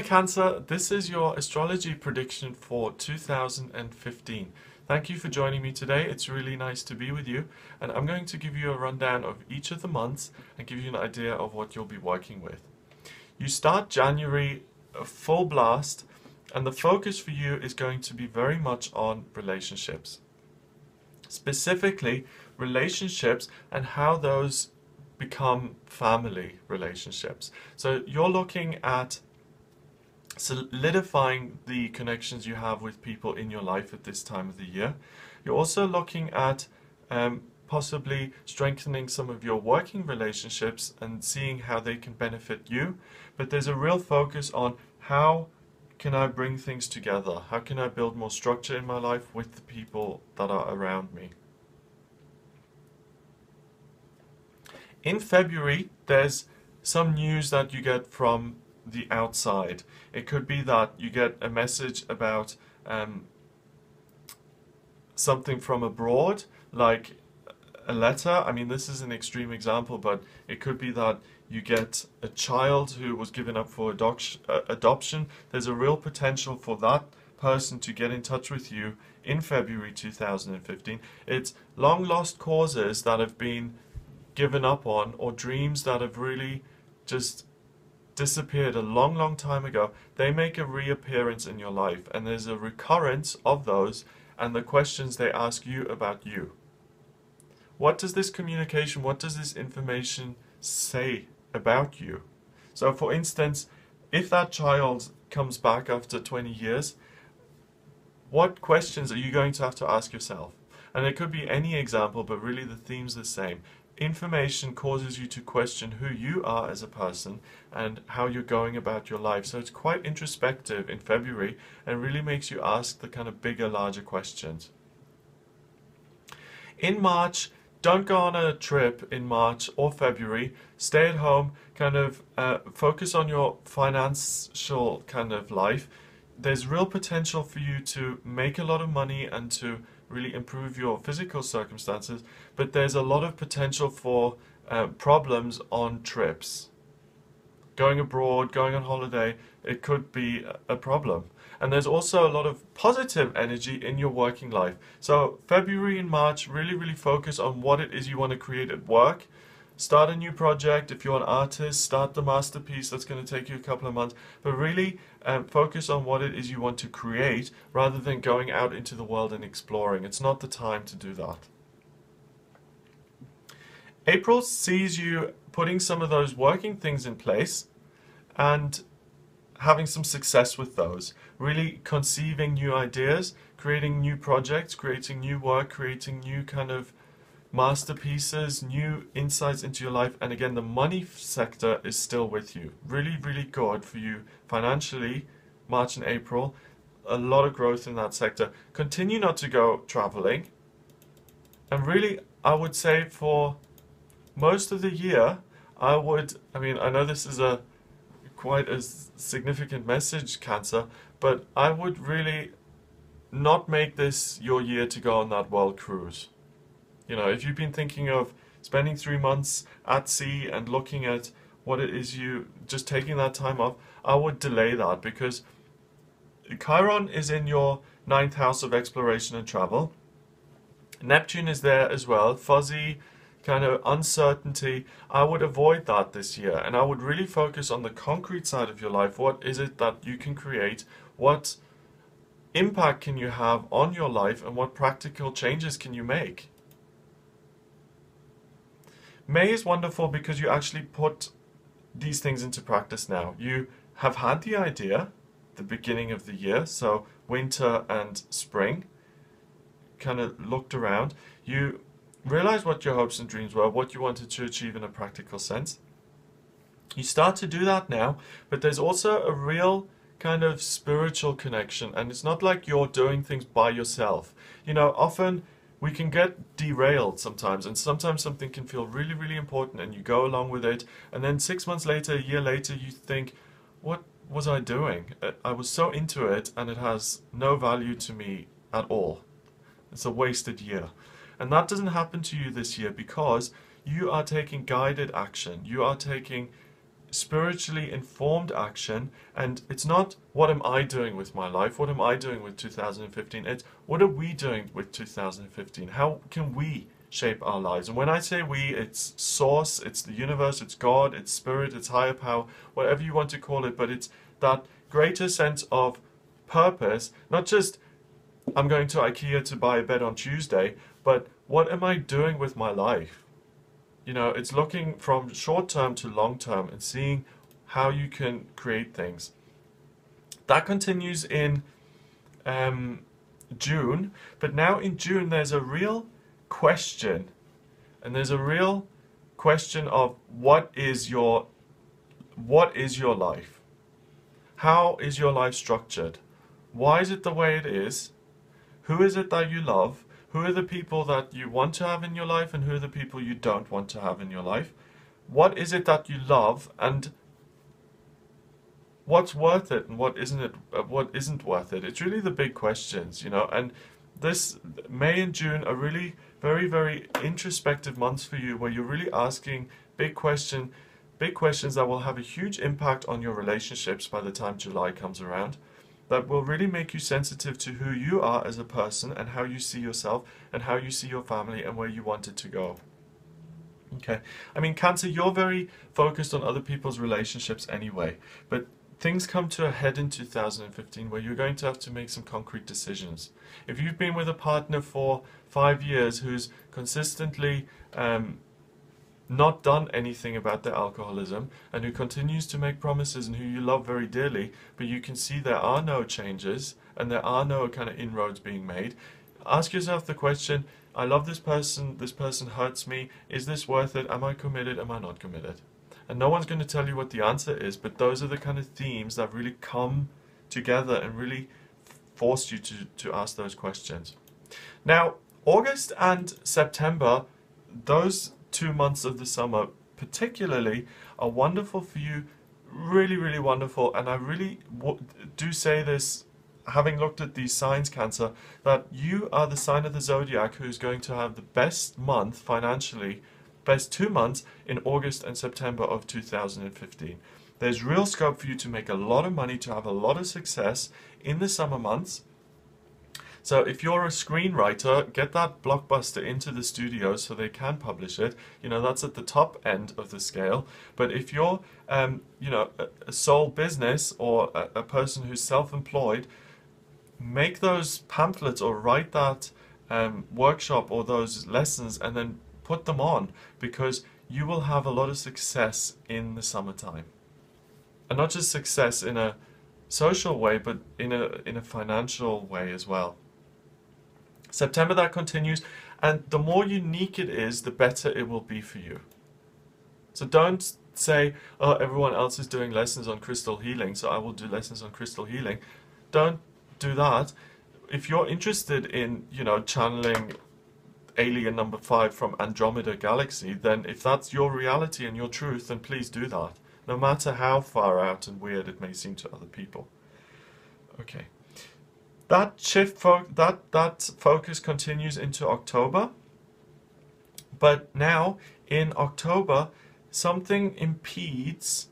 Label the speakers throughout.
Speaker 1: Hi Cancer, this is your astrology prediction for 2015. Thank you for joining me today. It's really nice to be with you and I'm going to give you a rundown of each of the months and give you an idea of what you'll be working with. You start January uh, full blast and the focus for you is going to be very much on relationships. Specifically, relationships and how those become family relationships. So you're looking at solidifying the connections you have with people in your life at this time of the year. You're also looking at um, possibly strengthening some of your working relationships and seeing how they can benefit you. But there's a real focus on how can I bring things together? How can I build more structure in my life with the people that are around me? In February, there's some news that you get from the outside. It could be that you get a message about um, something from abroad, like a letter. I mean, this is an extreme example, but it could be that you get a child who was given up for uh, adoption. There's a real potential for that person to get in touch with you in February 2015. It's long lost causes that have been given up on or dreams that have really just disappeared a long, long time ago, they make a reappearance in your life and there's a recurrence of those and the questions they ask you about you. What does this communication, what does this information say about you? So for instance, if that child comes back after 20 years, what questions are you going to have to ask yourself? And it could be any example, but really the theme's the same information causes you to question who you are as a person and how you're going about your life. So it's quite introspective in February and really makes you ask the kind of bigger, larger questions. In March, don't go on a trip in March or February. Stay at home, kind of uh, focus on your financial kind of life. There's real potential for you to make a lot of money and to really improve your physical circumstances, but there's a lot of potential for uh, problems on trips. Going abroad, going on holiday, it could be a problem. And there's also a lot of positive energy in your working life. So February and March, really, really focus on what it is you want to create at work start a new project. If you're an artist, start the masterpiece. That's going to take you a couple of months. But really um, focus on what it is you want to create rather than going out into the world and exploring. It's not the time to do that. April sees you putting some of those working things in place and having some success with those. Really conceiving new ideas, creating new projects, creating new work, creating new kind of masterpieces, new insights into your life, and again, the money sector is still with you. Really, really good for you financially, March and April. A lot of growth in that sector. Continue not to go traveling. And really, I would say for most of the year, I would, I mean, I know this is a quite a significant message, Cancer, but I would really not make this your year to go on that world cruise. You know, if you've been thinking of spending three months at sea and looking at what it is you just taking that time off, I would delay that because Chiron is in your ninth house of exploration and travel. Neptune is there as well, fuzzy kind of uncertainty. I would avoid that this year and I would really focus on the concrete side of your life. What is it that you can create? What impact can you have on your life and what practical changes can you make? May is wonderful because you actually put these things into practice now. You have had the idea the beginning of the year, so winter and spring, kind of looked around. You realized what your hopes and dreams were, what you wanted to achieve in a practical sense. You start to do that now, but there's also a real kind of spiritual connection, and it's not like you're doing things by yourself. You know, often we can get derailed sometimes and sometimes something can feel really really important and you go along with it and then six months later a year later you think what was I doing? Uh, I was so into it and it has no value to me at all. It's a wasted year. And that doesn't happen to you this year because you are taking guided action. You are taking spiritually informed action and it's not what am I doing with my life, what am I doing with 2015, it's what are we doing with 2015, how can we shape our lives. And when I say we, it's source, it's the universe, it's God, it's spirit, it's higher power, whatever you want to call it, but it's that greater sense of purpose, not just I'm going to IKEA to buy a bed on Tuesday, but what am I doing with my life? You know, it's looking from short term to long term and seeing how you can create things. That continues in um, June, but now in June there's a real question, and there's a real question of what is your what is your life? How is your life structured? Why is it the way it is? Who is it that you love? Who are the people that you want to have in your life and who are the people you don't want to have in your life? What is it that you love and what's worth it and what isn't it uh, what isn't worth it? It's really the big questions, you know, and this May and June are really very very introspective months for you where you're really asking big question big questions that will have a huge impact on your relationships by the time July comes around that will really make you sensitive to who you are as a person and how you see yourself and how you see your family and where you want it to go. Okay, I mean, Cancer, you're very focused on other people's relationships anyway, but things come to a head in 2015 where you're going to have to make some concrete decisions. If you've been with a partner for five years who's consistently um, not done anything about their alcoholism and who continues to make promises and who you love very dearly, but you can see there are no changes and there are no kind of inroads being made, ask yourself the question I love this person, this person hurts me, is this worth it? Am I committed? Am I not committed? And no one's going to tell you what the answer is, but those are the kind of themes that really come together and really force you to, to ask those questions. Now, August and September, those two months of the summer particularly are wonderful for you really really wonderful. And i really do say this having looked at these signs cancer that you are the sign of the zodiac who's going to have the best month financially best two months in august and september of 2015 there's real scope for you to make a lot of money to have a lot of success in the summer months so if you're a screenwriter, get that blockbuster into the studio so they can publish it. You know, that's at the top end of the scale. But if you're, um, you know, a, a sole business or a, a person who's self-employed, make those pamphlets or write that um, workshop or those lessons and then put them on because you will have a lot of success in the summertime. And not just success in a social way, but in a in a financial way as well. September that continues, and the more unique it is, the better it will be for you. So don't say, oh, everyone else is doing lessons on crystal healing, so I will do lessons on crystal healing. Don't do that. If you're interested in, you know, channeling alien number five from Andromeda Galaxy, then if that's your reality and your truth, then please do that. No matter how far out and weird it may seem to other people. Okay. That shift that that focus continues into October. But now in October something impedes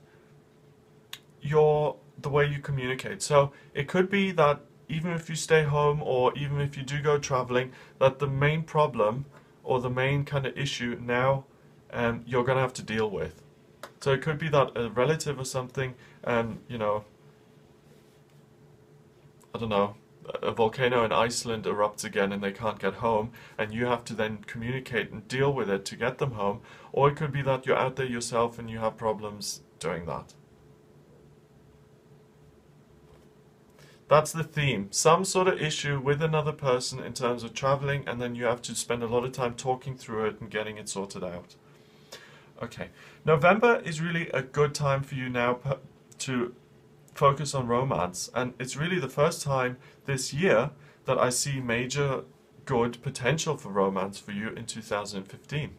Speaker 1: your the way you communicate. So it could be that even if you stay home or even if you do go traveling, that the main problem or the main kind of issue now um, you're going to have to deal with. So it could be that a relative or something, um, you know, I don't know, a volcano in Iceland erupts again and they can't get home, and you have to then communicate and deal with it to get them home, or it could be that you're out there yourself and you have problems doing that. That's the theme. Some sort of issue with another person in terms of traveling, and then you have to spend a lot of time talking through it and getting it sorted out. Okay, November is really a good time for you now to focus on romance. And it's really the first time this year that I see major good potential for romance for you in 2015.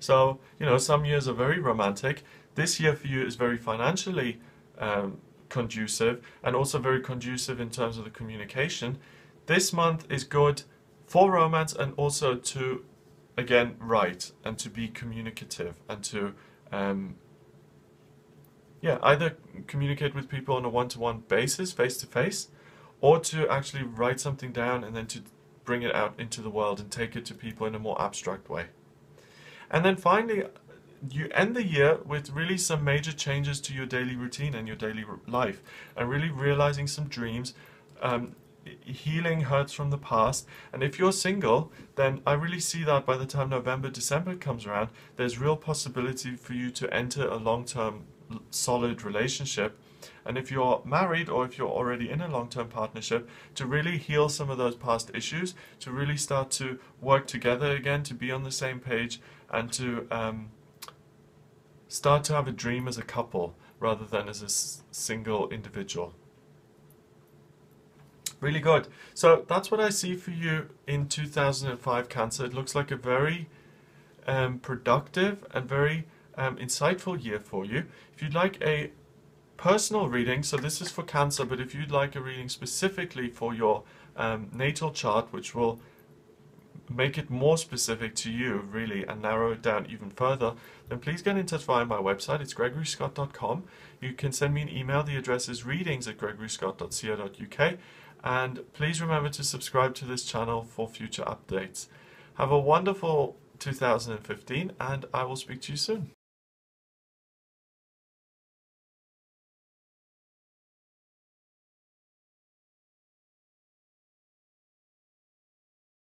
Speaker 1: So, you know, some years are very romantic. This year for you is very financially um, conducive and also very conducive in terms of the communication. This month is good for romance and also to, again, write and to be communicative and to um, yeah, either communicate with people on a one-to-one basis, face-to-face, or to actually write something down and then to bring it out into the world and take it to people in a more abstract way. And then finally, you end the year with really some major changes to your daily routine and your daily life and really realizing some dreams um, healing hurts from the past and if you're single then I really see that by the time November December comes around there's real possibility for you to enter a long-term solid relationship and if you're married or if you're already in a long-term partnership to really heal some of those past issues to really start to work together again to be on the same page and to um, start to have a dream as a couple rather than as a single individual Really good. So that's what I see for you in 2005 Cancer. It looks like a very um, productive and very um, insightful year for you. If you'd like a personal reading, so this is for Cancer, but if you'd like a reading specifically for your um, natal chart, which will make it more specific to you, really, and narrow it down even further, then please get in touch via my website. It's gregoryscott.com. You can send me an email. The address is readings at gregoryscott.co.uk. And please remember to subscribe to this channel for future updates. Have a wonderful 2015 and I will speak to you soon.